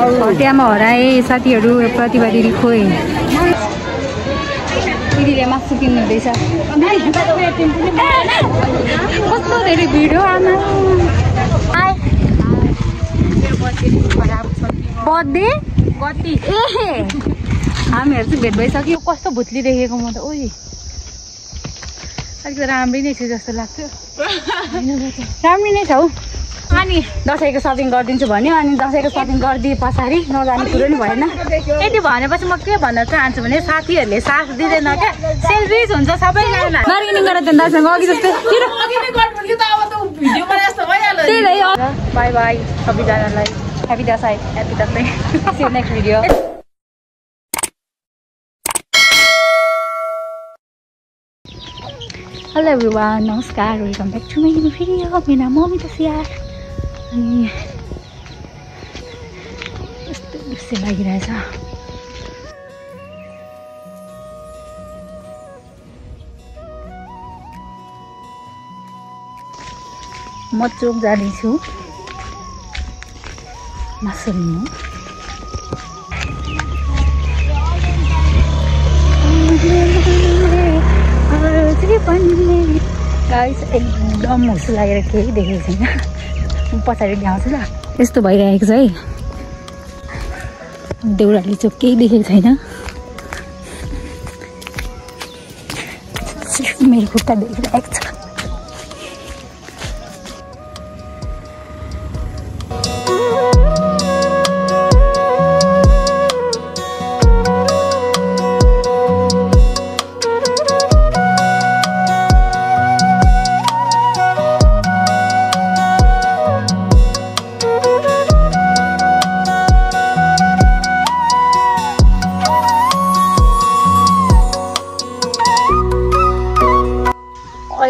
हटियामा हराए साथीहरू प्रतिभा दिदी खोइ दिदीले मासु किन्नु हुँदैछ कस्तो धेरै भिड हो आमा। बर्थडे? ए हामीहरू चाहिँ भेट भइसक्यो। कस्तो भुत्ली देखेको म त ओइ। अलिक राम्रै नै छु जस्तो लाग्थ्यो। राम्रै नै छ हौ। अनि दसैँको सपिङ गरिदिन्छु भन्यो अनि दसैँको सपिङ गरिदिए पछाडि नजाने कुरो नि भएन। यति भनेपछि म के भन्न चाहन्छु भने साथीहरूले साथ दिँदैन क्या। सेल्फिस हुन्छ सबैजना बार्गेनिङ गरेर दाजुसँग अघि जस्तै। त्यही बाई बाई सबैजनालाई happy Dashain. Happy Dashain next video hello everyone नमस्कार वेलकम ब्याक टु मेरो भिडियो मेरो नाम ममिता सियार अनि यस्तो दृश्य लागिरहेछ म चोक जाँदैछु मासु लिनु गाइस एकदम हुसु लागेर केही देखेको छैन। पछाडि ल्याउँछु ल। यस्तो भइरहेको छ है। देउराली चोक केही देखेको छैन। मेरो खुट्टा देखिरहेको छ।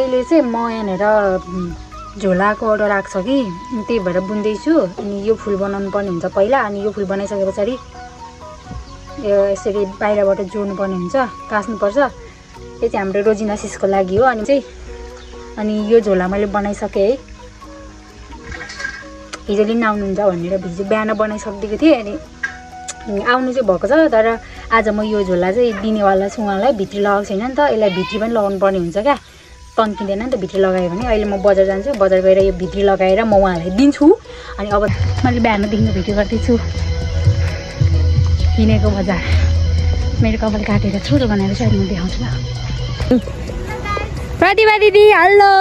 अहिले चाहिँ म यहाँनिर झोलाको अर्डर आएको छ कि त्यही भएर बुन्दैछु। अनि यो फुल बनाउनु पर्ने हुन्छ पहिला अनि यो फुल बनाइसके पछाडि यो यसरी बाहिरबाट जोड्नु पर्ने हुन्छ कास्नुपर्छ यो चाहिँ हाम्रो रोजिना सिसको लागि हो अनि चाहिँ अनि यो झोला मैले बनाइसकेँ है। हिजो लिन आउनुहुन्छ भनेर हिजो बिहान बनाइसकिदिएको थिएँ अनि आउनु चाहिँ भएको छ तर आज म यो झोला चाहिँ दिनेवाला छु उहाँलाई भित्री लगाएको छैन नि त यसलाई भित्री पनि लगाउनु पर्ने हुन्छ क्या। तन्किँदैन नि त भित्री लगायो भने। अहिले म बजार जान्छु बजार गएर यो भित्री लगाएर म उहाँहरूलाई दिन्छु। अनि अब मैले बिहानदेखिको भिडियो गर्दैछु। हिँडेको बजार। मेरो कपाल काटेर छोटो बनाएर चाहिँ म देखाउँछु ल। प्रतिभा दिदी हेलो।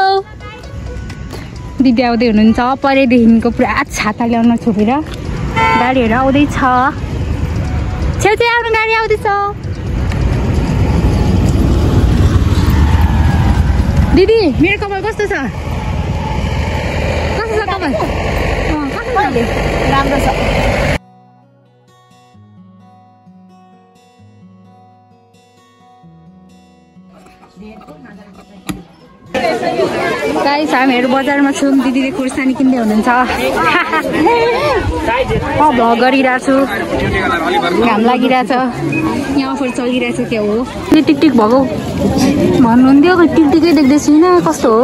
दिदी आउँदै हुनुहुन्छ। परेदेखिको पुरा छाता ल्याउन छोपेर गाडीहरू आउँदैछ। छेउछेउ आउनु गाडी आउँदैछ। दिदी मेरो कपाल कस्तो छ कस्तो छ कपाल अँ, कस्तो छ राम्रो छ गाइस हामीहरू बजारमा छौँ। दिदीले खुर्सानी किन्दै हुनुहुन्छ। म भ्लग गरिरहेको छु घाम लागिरहेछ। यहाँ अफर चलिरहेछ क्या हो। यो टिकटिक भएको? भन्नुहुन्थ्यो खै टिकटिकै देख्दै छुइनँ कस्तो हो?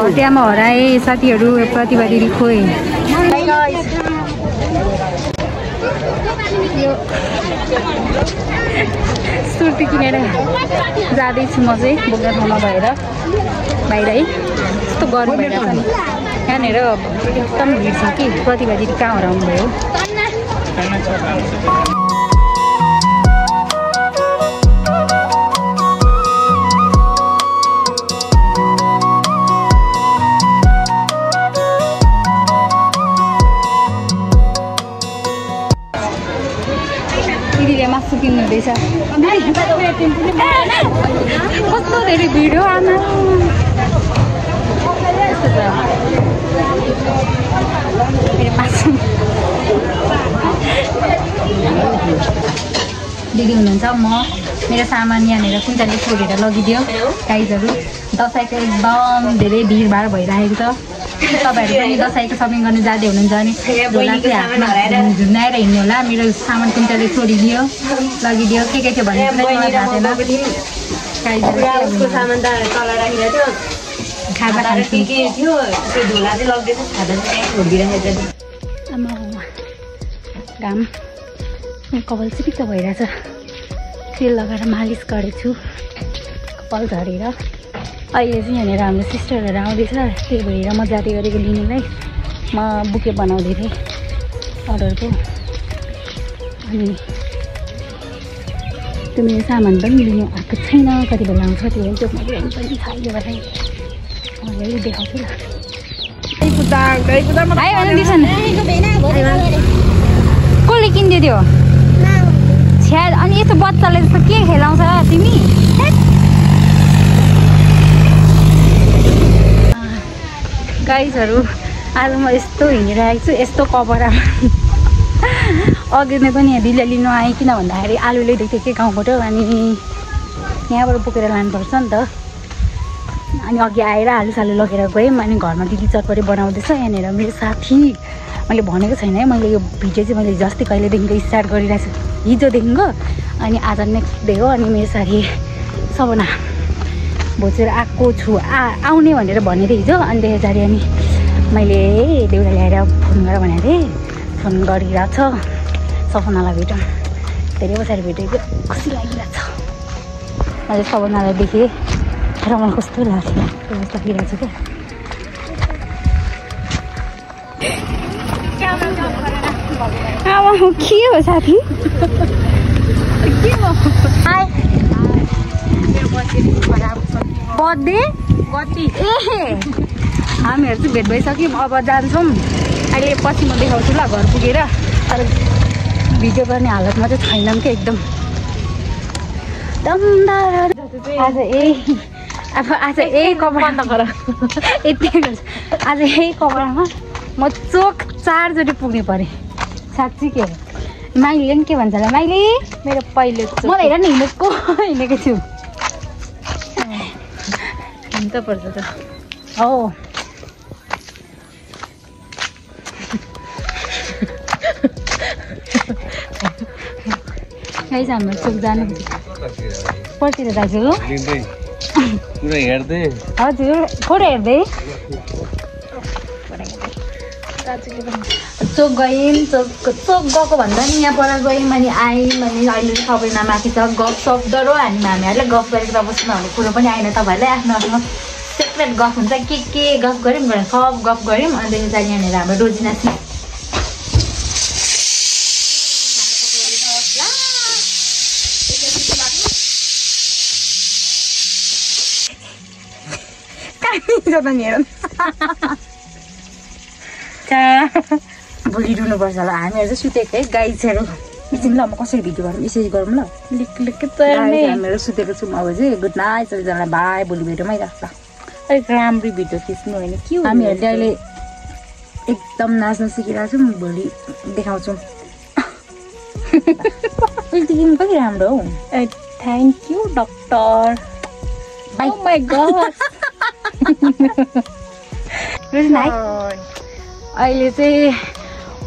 हटियामा हराए साथीहरू प्रतिभा दिदी खोइ। सुर्ती किनेर जाँदैछु म चाहिँ बोक्ने ठाउँमा भएर बाहिर। है यस्तो गरम भइरहेको छ नि यहाँनिर एकदम भिड छ कि प्रतिभा दिदी कहाँ हराउनु भयो मासु किन्नु हुँदैछ कस्तो धेरै भिड हो आमा? दिदी हुनुहुन्छ म मेरो सामान यहाँनिर कुन्ताले छोडेर लगिदियो गाइजहरू दसैँको एकदम धेरै भिडभाड भइरहेको छ। तपाईँहरू पनि दसैँको सपिङ गर्नु जाँदै हुनुहुन्छ भने झोला चाहिँ हातमा झुन्डाएर हिँड्नु होला। मेरो सामान कुन्ताले छोडिदियो। लगिदियो। के के थियो भने खाजा तर खान्छौँ के के थियो। त्यो झोला चाहिँ लग्दैछ खाँदा चाहिँ त्यहीँ छोडिदिइराखेको छ आमा घाम। कपाल चिपिक्क भइरहेछ। तेल लगाएर मालिस गरेको छु कपाल झरेर। अहिले चाहिँ यहाँनिर हाम्रो सिस्टरहरू आउँदैछ त्यही भएर म जाँदै गरेको लिनुलाई म बुके बनाउँदै थिएँ अर्डरको अनि त्यो मेरो सामान पनि लिनु आएको छैन कति बेला आउँछ त्यो त्यो मैले पनि थाहा भाइ मैले देखाउँछु कसले किनिदियो त्यो छ्या अनि यस्तो बच्चाले जस्तो के खेलाउँछ तिमी गाइजहरू आज म यस्तो हिँडिरहेको छु यस्तो कपडामा अघि नै पनि दिदीले लिनु आएँ किन भन्दाखेरि आलु ल्याइदिएको थिएँ कि गाउँबाट अनि यहाँबाट बोकेर लानुपर्छ नि त। अनि अघि आएर आलु सालु लगेर गयौँ अनि घरमा दिदी चटपटी बनाउँदैछ यहाँनिर मेरो साथी। मैले भनेको छैन है मैले यो भिडियो चाहिँ मैले जस्तै कहिलेदेखिको स्टार्ट गरिरहेको छु हिजोदेखिको। अनि आज नेक्स्ट डे हो अनि मेरो साथी सबना भोचेर आएको छु। आ आउने भनेर भनेको थिएँ हिजो। अनि त्यस पछाडि अनि मैले देउरा ल्याएर फोन गरेर भनेको थिएँ। फोन गरिरहेको छ। सपनालाई भेटौँ। धेरै पछाडि भेटेको खुसी लागिरहेको छ। मैले सपनालाई देखेँ। र मलाई कस्तो लाग्यो। कस्तो लागिरहेको छ क्या? के हो साथी? Hi birthday? कति ए हामीहरू चाहिँ भेट भइसक्यौँ। अब जान्छौँ। अहिले पछि म देखाउँछु ल घर पुगेर। तर भिडियो गर्ने हालतमा चाहिँ छैनौँ क्या एकदम। दमदार आज यही अब आज यही कपडा गर। यति गर्छ। आज यही कपडामा म चोक चारचोटि पुग्ने परेँ साँच्ची के माइलीले पनि के भन्छ होला? माइली? मेरो पहिले मलाई हेर न हिँडेको हिँडेको छु। त पर्छ त। हो हाम्रो चोक जानु। पर्तिर दाजु। हेर्दै। हजुर फोटो हेर्दै। चोक गयौँ चोक चोक गएको भन्दा नि यहाँबाट गयौँ अनि आयौँ अनि अहिले सबैजना माथि छ गफ सफ डरो हामी हामीहरूले गफ गरेर बस्नु भन्ने कुरो पनि आएन तपाईँहरूलाई आफ्नो आफ्नो सेपरेट गफ हुन्छ। के के गफ गऱ्यौँ? गरेर सब गफ गऱ्यौँ। अनि त्यस पछाडि यहाँनिर हाम्रो रोजिना सिंह भोलि रुनुपर्छ ल हामीहरू चाहिँ सुतेको है गाई छेरौँ एकछिन ल म कसरी भिडियो गरौँ यसरी गरौँ ल। लिक लिक गाई हामीहरू सुतेको छौँ अब चाहिँ गुड नाइट सबैजनालाई बाई भोलि है ल। अलिक राम्रो भिडियो खिच्नु होइन के हो हामीहरूले अहिले एकदम नाच्न सिकिरहेको छौँ भोलि देखाउँछौँ। उहिलेदेखि कति राम्रो हौ। थ्याङ्क यू डक्टर अहिले चाहिँ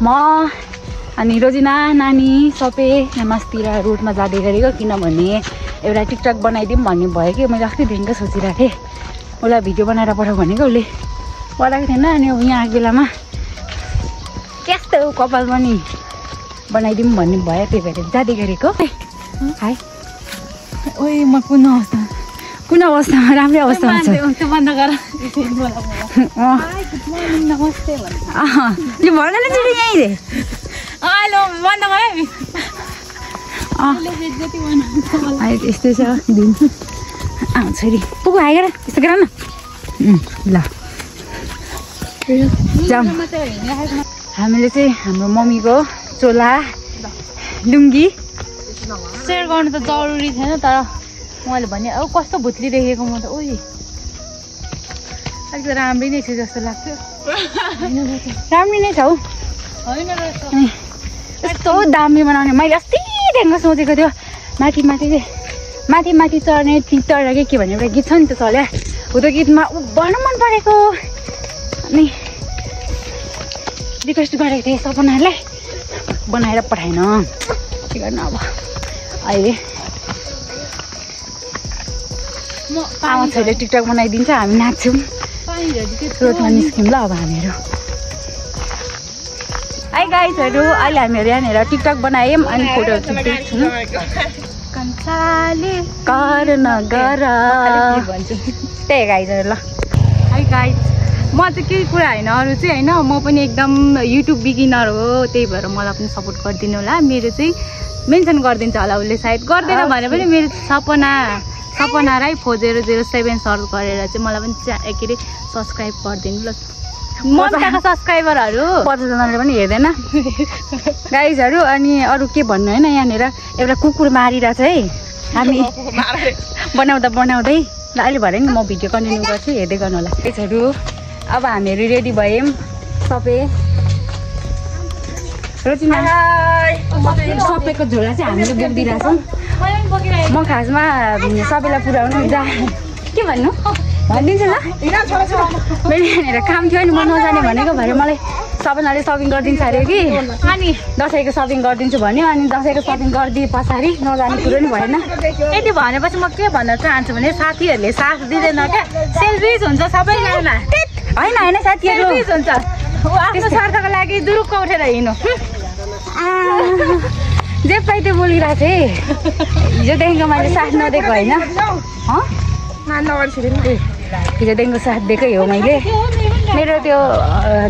म अनि रोजिना नानी सबै यहाँ मासतिर रोडमा जाँदै गरेको किनभने एउटा टिकटक बनाइदिउँ भन्ने भयो कि मैले अस्तिदेखिको सोचिरहेको थिएँ। उसलाई भिडियो बनाएर पठाऊ भनेको उसले। पठाएको थिएन अनि अब यहाँ आएको बेलामा। त्यस्तो कपाल पनि बनाइदिउँ भन्ने भयो त्यही भएर जाँदै गरेको। है। ओइ म कुन अवस्था कुन अवस्थामा? राम्रै अवस्थामा छ त्यो यो भन न छिटो यहीँ रे यस्तै छ दिन। अँ छोरी। पुगु आइगर यस्तो गर न। ल। हामीले चाहिँ हाम्रो मम्मीको चोला लुङ्गी। सेयर गर्नु त जरुरी थिएन तर उहाँले भने अब कस्तो भुत्ली देखेको म त ओइ अलिक राम्रै नै थियो जस्तो लाग्थ्यो। राम्री नै छ हौ। होइन यस्तो दामी बनाउने। मैले अस्तिदेखिको सोचेको थियो। माथि माथि माथि माथि चढ्ने चित्तर कि के भन्ने एउटा गीत छ नि त चल्या हो त्यो गीतमा ऊ भर्न मन परेको। अनि रिक्वेस्ट गरेको थिएँ सपनाहरूलाई बनाएर पठाएन। के गर्नु अब? अहिले आमा छोरीले टिकटक बनाइदिन्छ हामी नाच्छौँ। स्रोतमा निस्क्यौँ ल अब हामीहरू। है गाइजहरू अहिले हामीहरू यहाँनिर टिकटक बनायौँ अनि फोटोहरू खिच्दैछौँ त्यही गाइजहरू ल। है गाइज म चाहिँ केही कुरा होइन अरू चाहिँ होइन। म पनि एकदम युट्युब बिगिनर हो त्यही भएर मलाई पनि सपोर्ट गरिदिनु होला। मेरो चाहिँ मेन्सन गरिदिन्छ होला उसले सायद। गर्दैन भने पनि मेरो Sapna Sapna Rai four zero zero seven search गरेर चाहिँ मलाई पनि च्या- के अरे सब्सक्राइब गरिदिनु ल। मजाको सब्सक्राइबरहरू? पचासजनाले पनि हेर्दैन। गाइजहरू अनि अरू के भन्नु होइन यहाँनिर? एउटा कुकुर मारिरहेछ है। हामी बनाउँदा बनाउँदै। ल अहिले भरे नि म भिडियो कन्टिन्यू गर्छु हेर्दै गर्नु होला। गाइजहरू अब हामीहरू रेडी भयौँ। सबै सबैको झोला चाहिँ हामीले बोकिदिइरहेछौँ म खासमा सबैलाई पुऱ्याउनु जा के भन्नु भनिदिन्छु ल मेरो यहाँनिर काम थियो नि म नजाने भनेको भरे मलाई सबैजनाले सपिङ गरिदिन्छ अरे कि अनि दसैँको सपिङ गरिदिन्छु भन्यो अनि दसैँको सपिङ गरिदिए पछाडि नजाने कुरो नि भएन यति भनेपछि म के भन्न चाहन्छु भने साथीहरूले साथ दिँदैन क्या सेल्फिस हुन्छ सबैजना होइन होइन साथीहरू हुन्छ आफ्नो स्वार्थको लागि दुरुक्क उठेर हिँड्नु जे पाइ त्यो बोलिरहेको थिएँ। हिजोदेखिको मैले साथ नदिएको होइन। हिजोदेखिको साथ दिएकै हो मैले। मेरो त्यो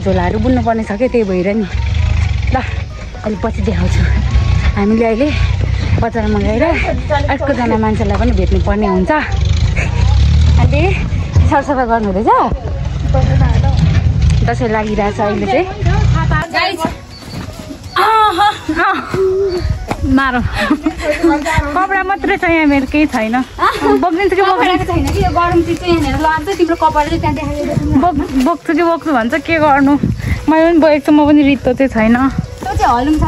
झोलाहरू बुन्नुपर्ने छ क्या त्यही भएर नि। ल अलिक पछि देखाउँछु। हामीले अहिले बजारमा गएर अर्कोजना मान्छेलाई पनि भेट्नु पर्ने हुन्छ। अहिले सरसफाइ गर्नु हुँदैछ दसैँ लागिरहेछ अहिले चाहिँ। मार। कपडा मात्रै छ यहाँ मेरो केही छैन। बोकिदिन्छु कि बोक्दिन्छु छैन कि यो गरम चिज चाहिँ यहाँनिर लान्छ तिम्रो कपाल चाहिँ त्यहाँ देखाइदिएको बोक बोक्छु कि बोक्छु भन्छ के गर्नु? मैले पनि बोकेको छु म पनि रित्तो चाहिँ छैन। त्यो चाहिँ हलुङ छ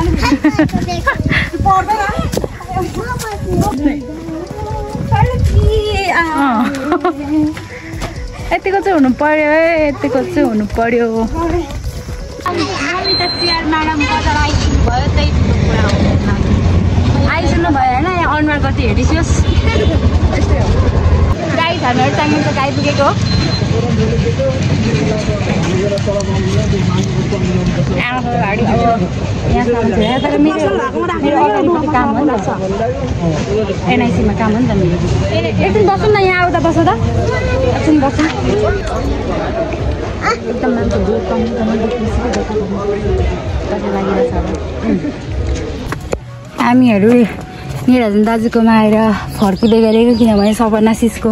अँ। यतिको चाहिँ हुनु पर्यो है यतिको चाहिँ हुनु पर्यो आइसक्नु भयो होइन? यहाँ अनुहार कति हेरिसियोस् गाई हामीहरू टाइममा त गाई पुगेको हो। एनआइसीमा काम हो नि त मेरो। एकछिन बसौँ न यहाँ आउँदा बस त। एकछिन बस। एकदम हामीहरू निराजन दाजुकोमा आएर फर्किँदै गरेको किनभने सपना सिसको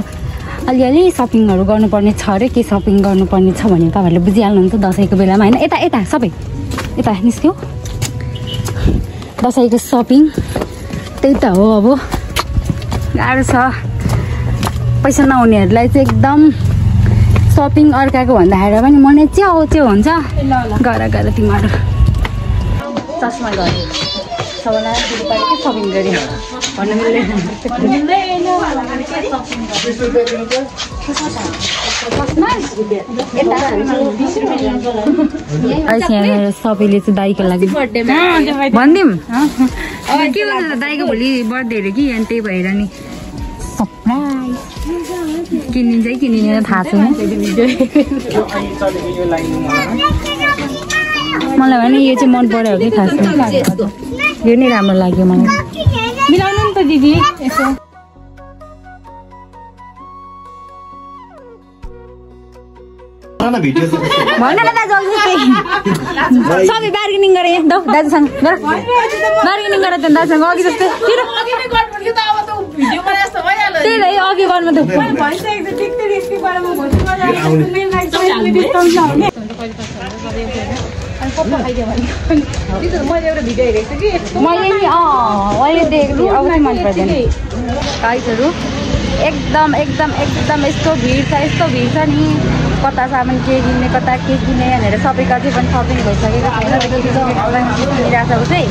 अलिअलि सपिङहरू गर्नुपर्ने छ अरे के सपिङ गर्नुपर्ने छ भने तपाईँहरूले बुझिहाल्नुहुन्छ दसैँको बेलामा होइन? यता यता सबै। यता निस्क्यो। दसैँको सपिङ त्यही त हो अब। गाह्रो छ। पैसा नहुनेहरूलाई चाहिँ एकदम सपिङ अर्काको भन्दाखेरि पनि मन च्याउ च्याउ हुन्छ। गर गर तिमीहरू। चस्मा गऱ्यो। सबैलाई सपिङ गऱ्यो। भन्नु मिल्दैन। अहिले सबैले चाहिँ दाईको लागि। भनिदिउँ के भन्छ त दाईको भोलि बर्थडे अरे कि? अनि त्यही भएर नि। किनिन्छ कि किनिँदैन थाहा छैन। मलाई भने यो चाहिँ मन पऱ्यो कि खासमा यो नै राम्रो लाग्यो मलाई। मिलाउनु नि त दिदी यसो। भिडियो भन न दाजु सबै बार्गेनिङ गरेँ दाउ दाजुसँग गर। बार्गेनिङ गरेर त्यो दाजुसँग अघि जस्तै किन त्यही त है, अघि गर्नु त। मैले नि देखेको थिएँ अब मन पर्दैन एकदम एकदम एकदम यस्तो भिड छ यस्तो भिड छ नि कता सामान के किन्ने कता के किन्ने यहाँनिर सबै कति पनि सपिङ भइसकेको किनिरहेको चाहिँ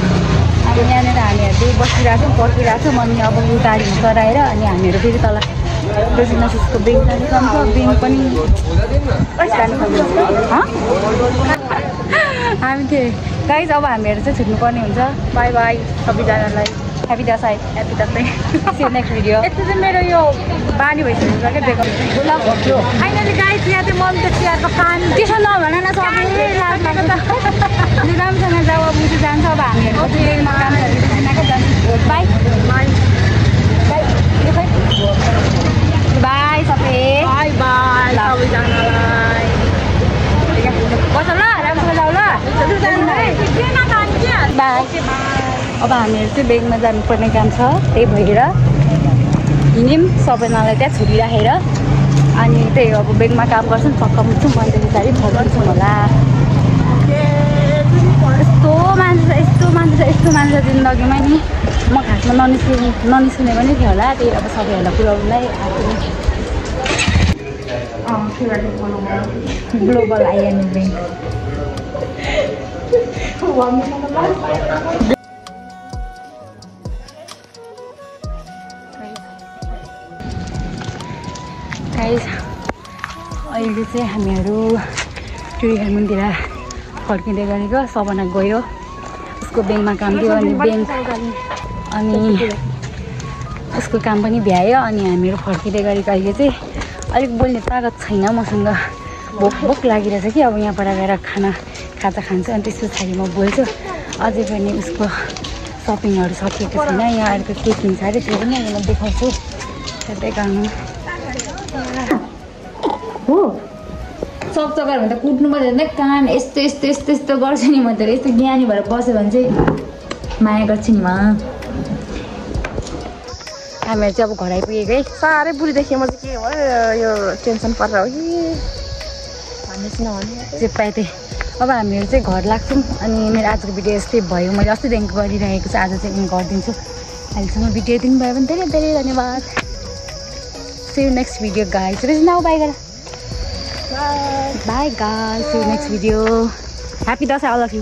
अनि यहाँनिर हामीहरू चाहिँ बसिरहेको छौँ पर्खिरहेको छौँ अनि अब यो चढाएर अनि हामीहरू फेरि तल रोजिनासिसको ब्याङ्क जाने काम छ ब्याङ्क पनि जाने काम छ हँ? हामी के? गाइज अब हामीहरू चाहिँ छुट्नुपर्ने हुन्छ। बाई बाई सबैजनालाई happy Dashain happy Dashain next video यस्तो चाहिँ मेरो यो बानी भइसकेको छ क्या फाइनली चिया चाहिँ मम्मी त चियाको पान। त्यसो नभन न सबै राम्रोसँग जाऊ अब उठि जान्छ। अब हामीहरू चाहिँ रेलमा काम गरिरहेको जान्छ। बाई बाई सबै। बाई बाई सबैजनालाई बस ल जाऊ ल अब हामीहरू चाहिँ ब्याङ्कमा जानुपर्ने काम छ त्यही भएर हिँड्यौँ सबैजनालाई त्यहाँ छोडिराखेर अनि त्यही अब ब्याङ्कमा काम गर्छौँ छक्क मुच्छौँ अन्त पछाडि फर्किन्छौँ होला यस्तो मान्छे छ यस्तो मान्छे छ यस्तो मान्छे जिन्दगीमा नि म खासमा ननिस्किने ननिस्किने पनि थियो होला त्यही अब सबैहरूलाई पुऱ्याउनुलाई ग्लोबल आइएमएल ब्याङ्क गाइस अहिले चाहिँ हामीहरू टुरिस्ट मन्दिर फर्किँदै गरेको सबना गयो। उसको ब्याङ्कमा काम थियो अनि ब्याङ्क अनि उसको काम पनि भ्यायो अनि हामीहरू फर्किँदै गरेको अहिले चाहिँ। अलिक बोल्ने तागत छैन मसँग। भोक भोक लागिरहेछ कि अब यहाँबाट गएर खाना खाजा खान्छु। अनि त्यस पछाडि म बोल्छु। अझै पनि उसको सपिङहरू सकिएको छैन। यहाँ अर्को के किन्छ अरे त्यो पनि अहिले म देखाउँछु। त्यही कारण हो। जग्गा भने त कुट्नु त कान यस्तो यस्तो यस्तो यस्तो गर्छु नि म त। यस्तो ज्ञानी भएर बस्यो भने चाहिँ माया गर्छु नि म। हामीहरू चाहिँ अब घर आइपुगेको है। साह्रै बुढी देखेँ म चाहिँ के हो यो टेन्सन परेर हो कि? भन्नुहोस् न भने पाएँ त्यही अब हामीहरू चाहिँ घर लाग्छौँ अनि मेरो आजको भिडियो यस्तै भयो। मैले अस्तिदेखिको गरिरहेको छु आज चाहिँ गरिदिन्छु। अहिलेसम्म भिडियो दिनुभयो भने धेरै धेरै धन्यवाद। सी नेक्स्ट भिडियो गाई चाहिँ नाउ बाई गर bye guys see next video happy Dashain all of you